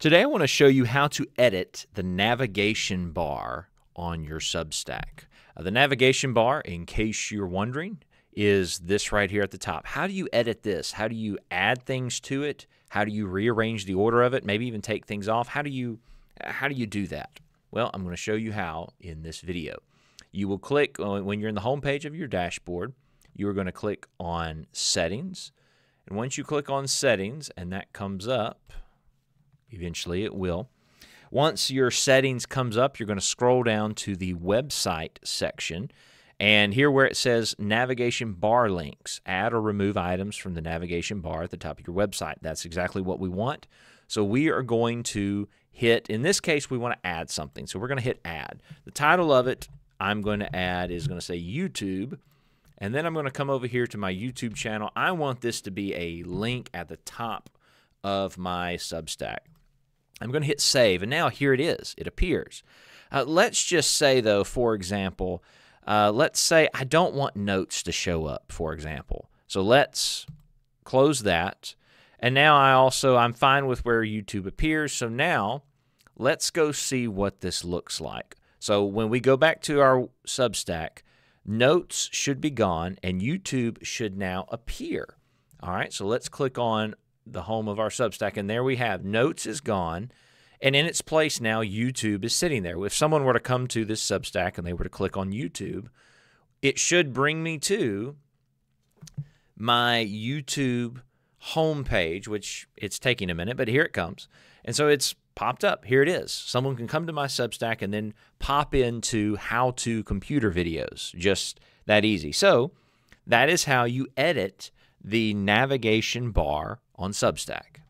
Today I want to show you how to edit the navigation bar on your Substack. Uh, the navigation bar, in case you're wondering, is this right here at the top. How do you edit this? How do you add things to it? How do you rearrange the order of it? Maybe even take things off? How do you how do you do that? Well, I'm going to show you how in this video. You will click when you're in the home page of your dashboard, you are going to click on settings. And once you click on settings and that comes up, Eventually it will. Once your settings comes up, you're going to scroll down to the website section. And here where it says navigation bar links, add or remove items from the navigation bar at the top of your website. That's exactly what we want. So we are going to hit, in this case, we want to add something. So we're going to hit add. The title of it I'm going to add is going to say YouTube. And then I'm going to come over here to my YouTube channel. I want this to be a link at the top of my Substack. I'm going to hit save, and now here it is. It appears. Uh, let's just say, though, for example, uh, let's say I don't want notes to show up, for example. So let's close that. And now I also, I'm fine with where YouTube appears. So now let's go see what this looks like. So when we go back to our Substack, notes should be gone and YouTube should now appear. All right, so let's click on the home of our Substack. And there we have Notes is gone. And in its place now, YouTube is sitting there. If someone were to come to this Substack and they were to click on YouTube, it should bring me to my YouTube homepage, which it's taking a minute, but here it comes. And so it's popped up. Here it is. Someone can come to my Substack and then pop into how to computer videos. Just that easy. So that is how you edit the navigation bar on Substack.